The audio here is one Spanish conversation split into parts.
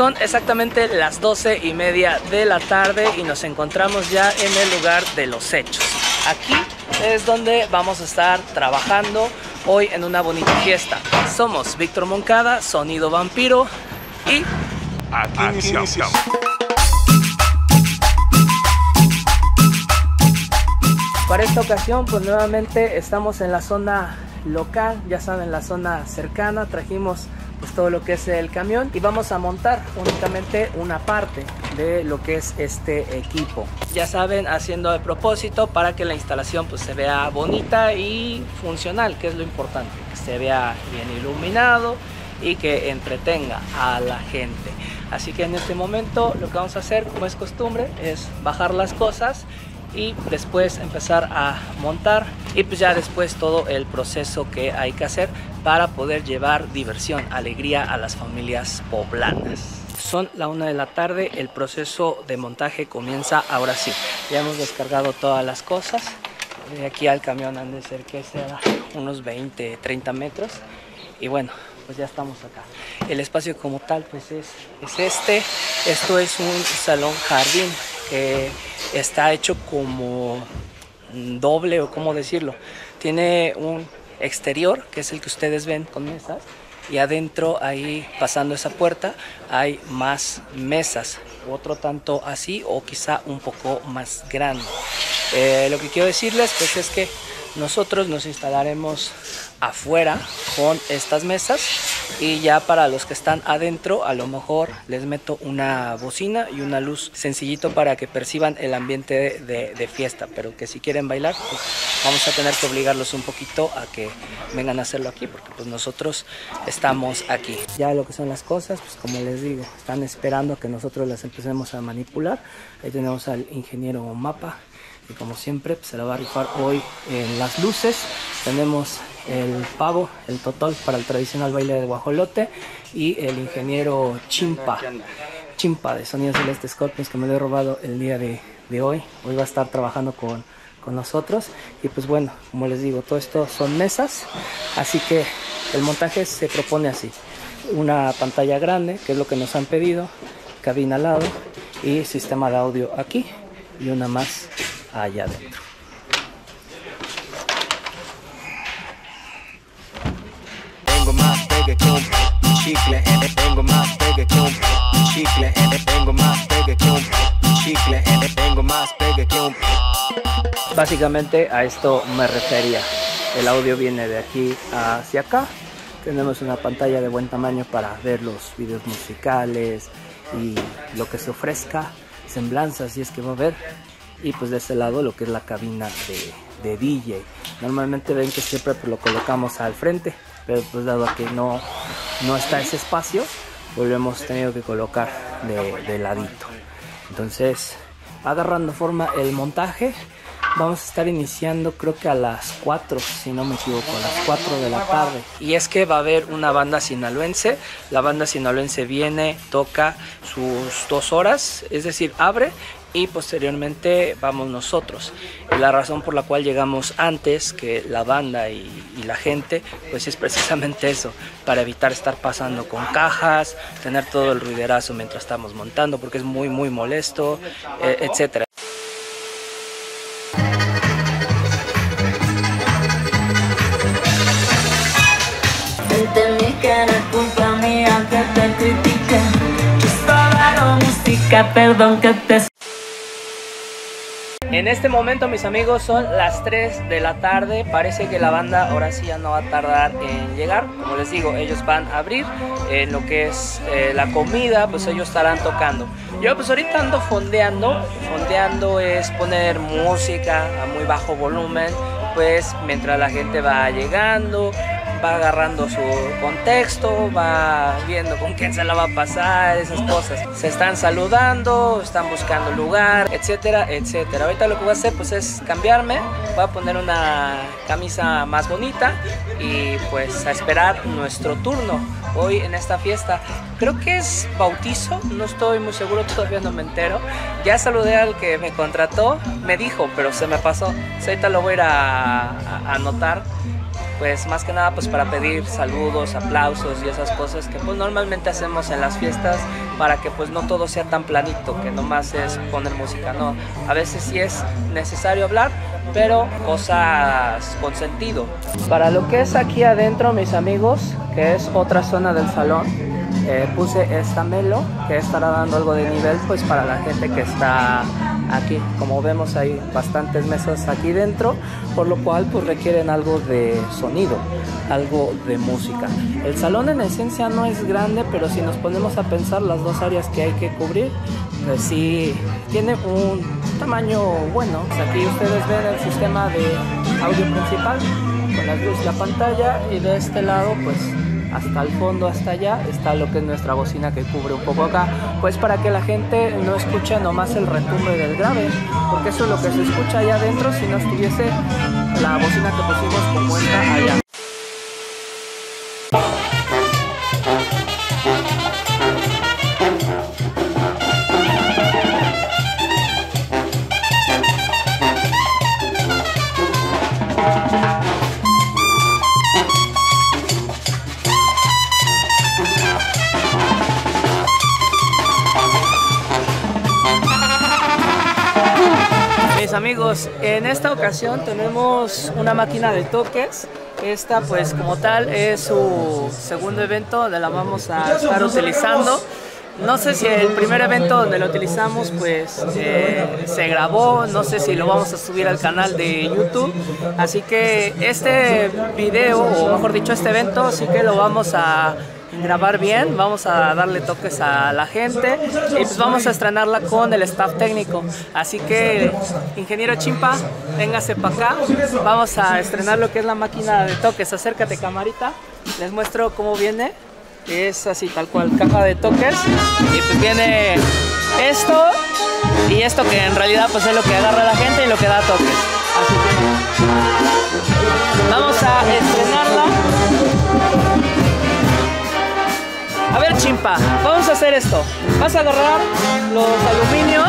Son exactamente las 12 y media de la tarde y nos encontramos ya en el lugar de los hechos. Aquí es donde vamos a estar trabajando hoy en una bonita fiesta. Somos Víctor Moncada, Sonido Vampiro y Aquí, iniciamos. Para esta ocasión, pues nuevamente estamos en la zona local, ya saben, la zona cercana, trajimos pues todo lo que es el camión y vamos a montar únicamente una parte de lo que es este equipo. Ya saben, haciendo el propósito para que la instalación pues se vea bonita y funcional, que es lo importante, que se vea bien iluminado y que entretenga a la gente. Así que en este momento lo que vamos a hacer, como es costumbre, es bajar las cosas y después empezar a montar y pues ya después todo el proceso que hay que hacer para poder llevar diversión, alegría a las familias poblanas. Son la una de la tarde, el proceso de montaje comienza ahora sí. Ya hemos descargado todas las cosas. De aquí al camión han de ser que sea unos 20, 30 metros. Y bueno, pues ya estamos acá. El espacio como tal pues es, es este. Esto es un salón jardín está hecho como doble o cómo decirlo. Tiene un exterior que es el que ustedes ven con mesas y adentro ahí pasando esa puerta hay más mesas, otro tanto así o quizá un poco más grande. Eh, lo que quiero decirles pues es que nosotros nos instalaremos afuera con estas mesas y ya para los que están adentro a lo mejor les meto una bocina y una luz sencillito para que perciban el ambiente de, fiesta. Pero que si quieren bailar pues vamos a tener que obligarlos un poquito a que vengan a hacerlo aquí porque pues nosotros estamos aquí. Ya lo que son las cosas pues como les digo están esperando que nosotros las empecemos a manipular. Ahí tenemos al ingeniero mapa y como siempre pues, se la va a rifar hoy en las luces. Tenemos el pavo, el totol para el tradicional baile de guajolote y el ingeniero Chimpa, Chimpa de Sonido Celeste Scorpions que me lo he robado el día de, de hoy. Hoy va a estar trabajando con, con nosotros y pues bueno, como les digo, todo esto son mesas, así que el montaje se propone así. Una pantalla grande, que es lo que nos han pedido, cabina al lado y sistema de audio aquí y una más allá adentro. Pegue pegue que un Básicamente a esto me refería. El audio viene de aquí hacia acá. Tenemos una pantalla de buen tamaño para ver los videos musicales y lo que se ofrezca, semblanzas si es que va a haber. Y pues de este lado lo que es la cabina de, de DJ. Normalmente ven que siempre pues, lo colocamos al frente, pero pues dado que no, no está ese espacio, pues lo hemos tenido que colocar de, de ladito. Entonces, agarrando forma el montaje, vamos a estar iniciando creo que a las 4, si no me equivoco, a las 4 de la tarde. Y es que va a haber una banda sinaloense, la banda sinaloense viene, toca sus dos horas, es decir, abre y posteriormente vamos nosotros. La razón por la cual llegamos antes que la banda y, la gente, pues es precisamente eso, para evitar estar pasando con cajas, tener todo el ruiderazo mientras estamos montando, porque es muy, muy molesto, eh. Entendí que no es culpa mía que te critique. Que solo música, perdón que te en este momento, mis amigos, son las 3 de la tarde. Parece que la banda ahora sí ya no va a tardar en llegar. Como les digo, ellos van a abrir en lo que es eh, la comida, pues ellos estarán tocando. Yo pues ahorita ando fondeando. Fondeando es poner música a muy bajo volumen, pues mientras la gente va llegando, va agarrando su contexto, va viendo con quién se la va a pasar, esas cosas. Se están saludando, están buscando lugar, etcétera, etcétera. Ahorita lo que voy a hacer pues es cambiarme, voy a poner una camisa más bonita y pues a esperar nuestro turno hoy en esta fiesta. Creo que es bautizo, no estoy muy seguro, todavía no me entero. Ya saludé al que me contrató, me dijo, pero se me pasó. Ahorita lo voy a ir a, a anotar pues más que nada pues para pedir saludos, aplausos y esas cosas que pues normalmente hacemos en las fiestas para que pues no todo sea tan planito, que nomás es poner música, no, a veces sí es necesario hablar, pero cosas con sentido. Para lo que es aquí adentro, mis amigos, que es otra zona del salón, eh, puse esta melo que estará dando algo de nivel pues para la gente que está aquí. Como vemos hay bastantes mesas aquí dentro por lo cual pues requieren algo de sonido algo de música. El salón en esencia no es grande pero si nos ponemos a pensar las dos áreas que hay que cubrir pues sí tiene un tamaño bueno. Aquí ustedes ven el sistema de audio principal con las luces la pantalla y de este lado pues hasta el fondo, hasta allá, está lo que es nuestra bocina que cubre un poco acá, pues para que la gente no escuche nomás el retumbe del grave, porque eso es lo que se escucha allá adentro si no estuviese la bocina que pusimos como esta allá. Amigos, en esta ocasión tenemos una máquina de toques. Esta pues como tal es su segundo evento donde la vamos a estar utilizando. No sé si el primer evento donde lo utilizamos pues eh, se grabó, no sé si lo vamos a subir al canal de YouTube. Así que este video, o mejor dicho este evento, sí que lo vamos a grabar bien, vamos a darle toques a la gente y pues vamos a estrenarla con el staff técnico. Así que, ingeniero Chimpa, véngase para acá. Vamos a estrenar lo que es la máquina de toques. Acércate, camarita. Les muestro cómo viene. Es así, tal cual, caja de toques. Y pues viene esto y esto que en realidad pues es lo que agarra la gente y lo que da toques. Así que vamos a estrenarla. A ver, chimpa, vamos a hacer esto. Vas a agarrar los aluminios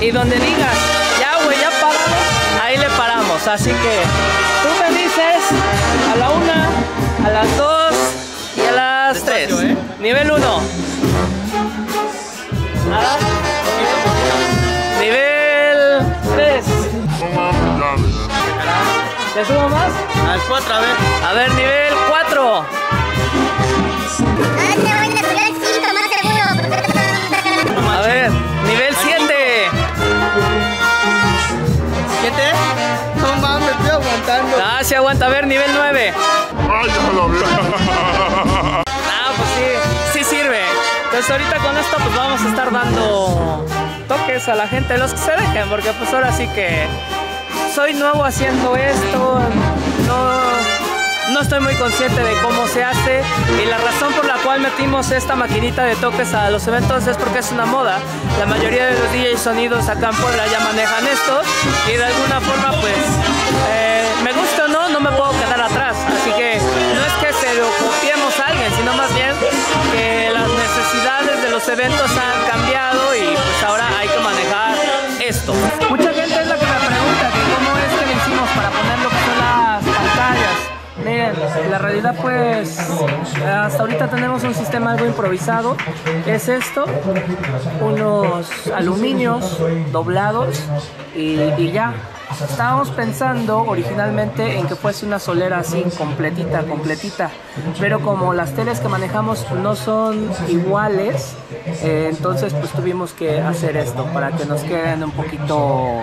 y donde digas, ya, güey, ya párale, ahí le paramos. Así que tú me dices a la una, a las dos y a las tres. Nivel uno. Nivel tres. ¿Te subo más? Al 4, a ver. A ver, nivel cuatro. Sí aguanta. A ver, nivel 9. Ay. Ah, pues sí, sí sirve. Entonces ahorita con esto pues vamos a estar dando toques a la gente, los que se dejen, porque pues ahora sí que soy nuevo haciendo esto, no, no estoy muy consciente de cómo se hace y la razón por la cual metimos esta maquinita de toques a los eventos es porque es una moda. La mayoría de los DJs sonidos acá en Puebla ya manejan esto y de alguna forma pues eh, me gusta no, me puedo quedar atrás. Así que no es que se lo copiemos a alguien, sino más bien que las necesidades de los eventos han cambiado y pues ahora hay que manejar esto. Mucha gente es la que me pregunta que cómo es que le hicimos para poner lo que son las pantallas. Miren, la realidad pues hasta ahorita tenemos un sistema algo improvisado. Es esto, unos aluminios doblados y ya. Estábamos pensando originalmente en que fuese una solera así, completita, completita. Pero como las teles que manejamos no son iguales, eh, entonces pues tuvimos que hacer esto para que nos queden un poquito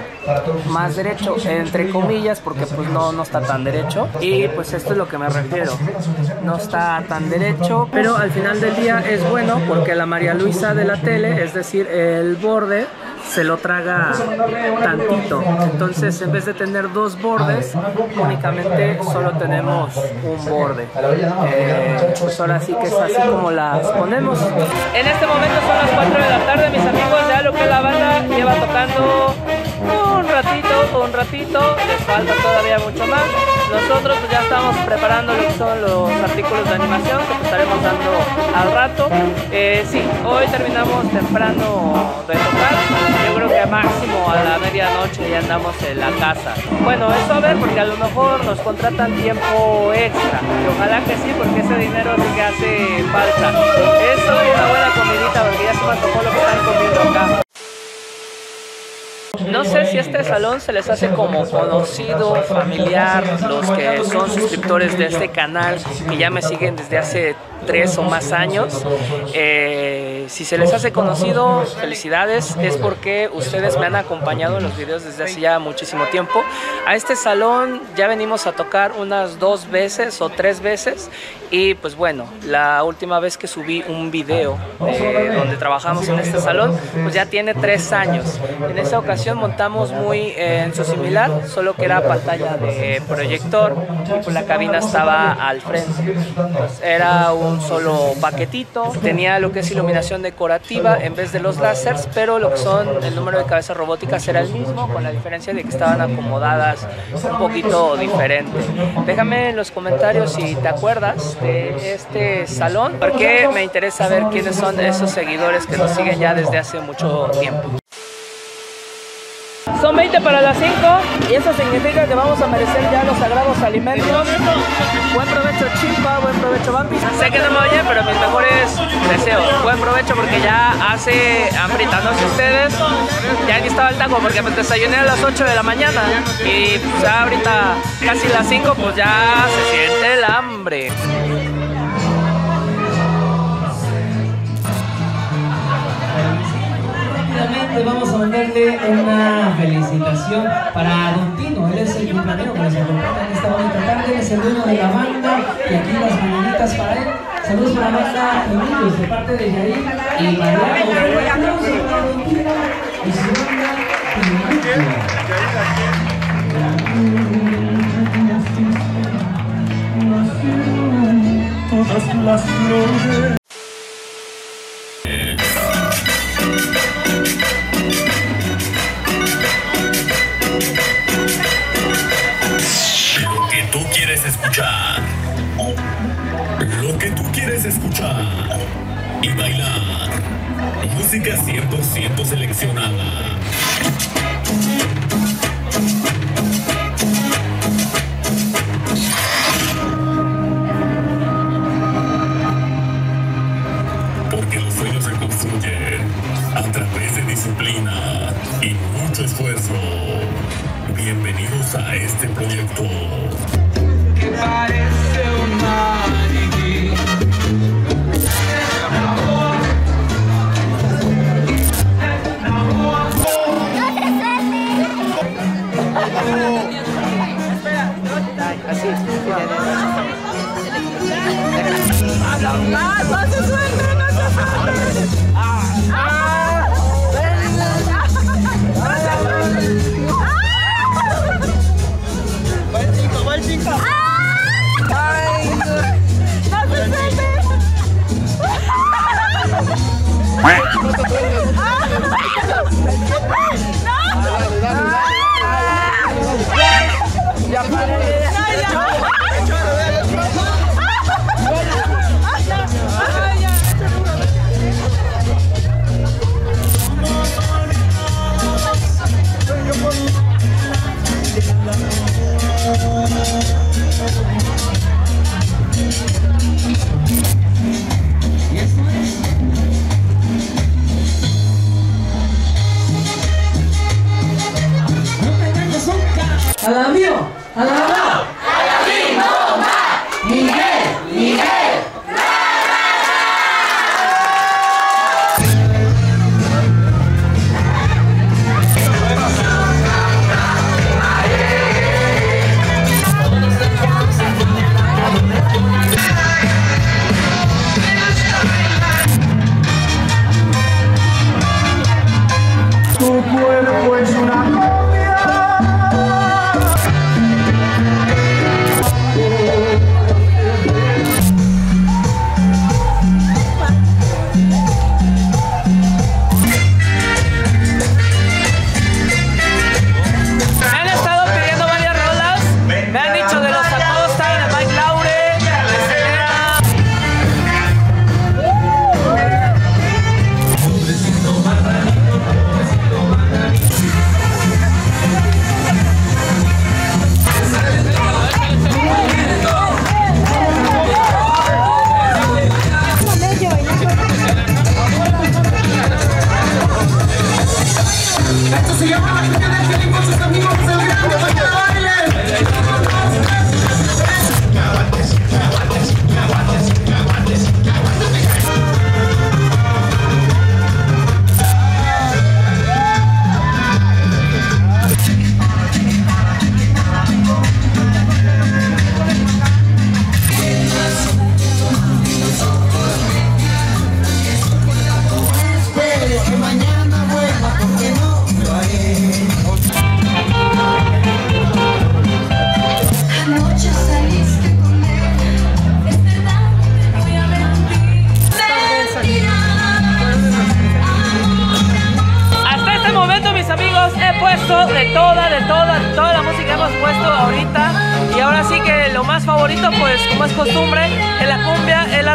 más derecho, entre comillas, porque pues no, no está tan derecho. Y pues esto es lo que me refiero. No está tan derecho, pero al final del día es bueno porque la María Luisa de la tele, es decir, el borde, se lo traga tantito. Entonces, en vez de tener dos bordes, únicamente solo tenemos un borde. Eh, pues ahora sí que es así como las ponemos. En este momento son las 4 de la tarde, mis amigos. Ya lo que la banda lleva tocando un ratito, un ratito, les falta todavía mucho más. Nosotros pues ya estamos preparando lo que son los artículos de animación que te estaremos dando al rato. Eh, sí, hoy terminamos temprano de tocar. Yo creo que máximo a la medianoche ya andamos en la casa. Bueno, eso a ver porque a lo mejor nos contratan tiempo extra. Y ojalá que sí, porque ese dinero sí que hace falta. Eso y una buena comidita porque ya se me antojó lo que están comiendo acá. No sé si este salón se les hace como conocido, familiar, los que son suscriptores de este canal, que ya me siguen desde hace tres o más años. Eh, si se les hace conocido, felicidades, es porque ustedes me han acompañado en los videos desde hace ya muchísimo tiempo. A este salón ya venimos a tocar unas dos veces o tres veces y pues bueno, la última vez que subí un video eh, donde trabajamos en este salón, pues ya tiene tres años. En esa ocasión montamos muy eh, en su similar, solo que era pantalla de proyector y pues la cabina estaba al frente. Era un solo paquetito, tenía lo que es iluminación decorativa en vez de los láseres, pero lo que son el número de cabezas robóticas era el mismo, con la diferencia de que estaban acomodadas un poquito diferente. Déjame en los comentarios si te acuerdas de este salón, porque me interesa ver quiénes son esos seguidores que nos siguen ya desde hace mucho tiempo. Son 20 para las 5 y eso significa que vamos a merecer ya los sagrados alimentos. Buen provecho Chimpa, buen provecho Bambi. Sé que no me oyen, pero mis mejores deseos. Buen provecho porque ya hace hambrita, no ustedes. Ya aquí estaba el taco porque pues desayuné a las 8 de la mañana y ya ahorita casi las 5 pues ya se siente el hambre. Vamos a mandarle una felicitación para Don Tino, él es el cumpleañero que nos acompaña en esta bonita tarde, es el dueño de la banda y aquí las mañanitas para él. Saludos para la banda Unidos de parte de Yair y Mariano. Don Tino. Lo que tú quieres escuchar. Y bailar. Música 100% seleccionada. Porque los sueños se construyen a través de disciplina y mucho esfuerzo. Bienvenidos a este proyecto. Quack.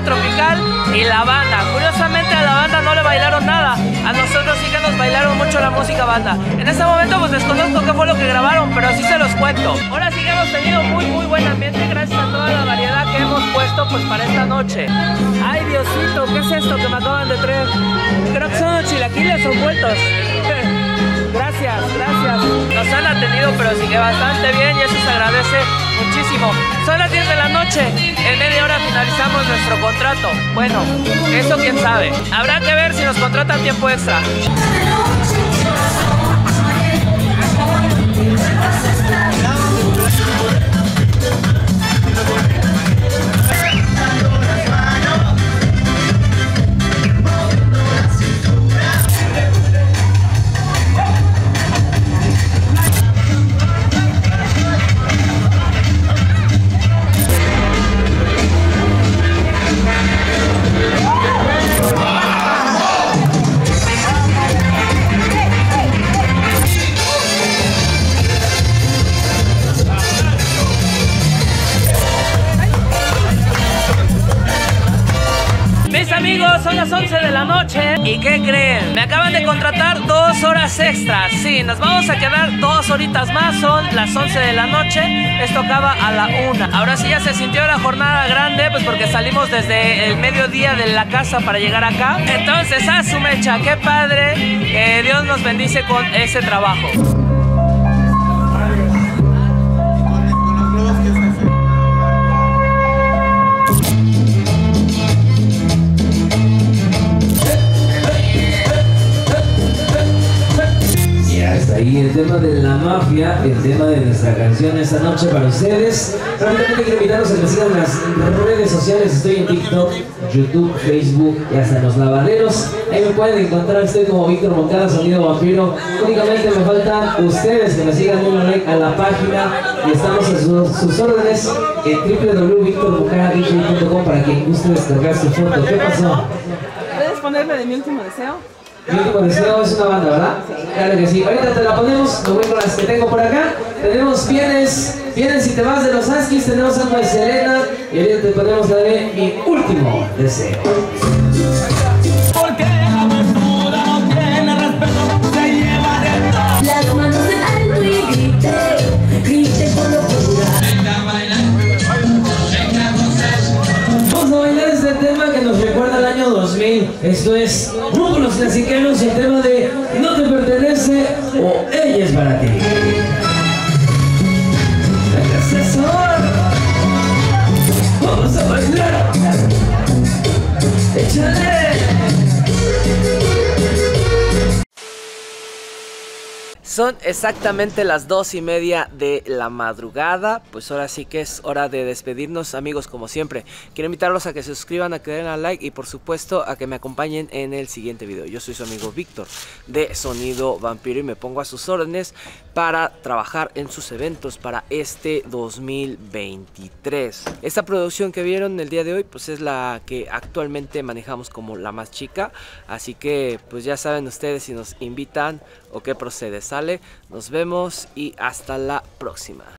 Tropical y la banda. Curiosamente a la banda no le bailaron nada. A nosotros sí que nos bailaron mucho la música banda. En este momento pues desconozco qué fue lo que grabaron, pero sí se los cuento. Ahora sí que hemos tenido muy muy buen ambiente gracias a toda la variedad que hemos puesto pues para esta noche. Ay Diosito, ¿qué es esto que me acaban de traer? Creo que son los chilaquiles envueltos. Gracias, gracias. Nos han atendido, pero sí que bastante bien y eso se agradece muchísimo. Son las 10 de la noche. En media hora finalizamos nuestro contrato. Bueno, eso quién sabe. Habrá que ver si nos contratan tiempo extra. Son las 11 de la noche y ¿qué creen? Me acaban de contratar dos horas extras. Sí, nos vamos a quedar dos horitas más, son las 11 de la noche. Esto acaba a la 1. Ahora sí ya se sintió la jornada grande, pues porque salimos desde el mediodía de la casa para llegar acá. Entonces, a su qué padre. que Dios nos bendice con ese trabajo. Ahí el tema de la mafia, el tema de nuestra canción esta noche para ustedes. Rápidamente quiero invitarlos a que me sigan las redes sociales. Estoy en TikTok, YouTube, Facebook y hasta los lavaderos. Ahí me pueden encontrar, estoy como Víctor Moncada, Sonido Vampiro. Únicamente me faltan ustedes que me sigan un like a la página y estamos a sus, órdenes en www.victormoncadadj.com para quien guste descargar su foto. ¿Qué pasó? ¿Puedes ponerme de mi último deseo? Último deseo es una banda, ¿verdad? Claro que sí. Ahorita te la ponemos, me voy con las que tengo por acá. Tenemos Vienes, Vienes si te vas de los Huskies, tenemos algo de Selena y ahorita te ponemos la de mi último deseo. Esto es Clasiqueros y el tema de No te pertenece o ella es para ti. Vamos a bailar. Échale. Son exactamente las dos y media de la madrugada. Pues ahora sí que es hora de despedirnos, amigos, como siempre. Quiero invitarlos a que se suscriban, a que den al like y, por supuesto, a que me acompañen en el siguiente video. Yo soy su amigo Víctor de Sonido Vampiro y me pongo a sus órdenes para trabajar en sus eventos para este 2023. Esta producción que vieron el día de hoy, pues es la que actualmente manejamos como la más chica. Así que, pues ya saben ustedes si nos invitan o qué procede. Sale, nos vemos y hasta la próxima.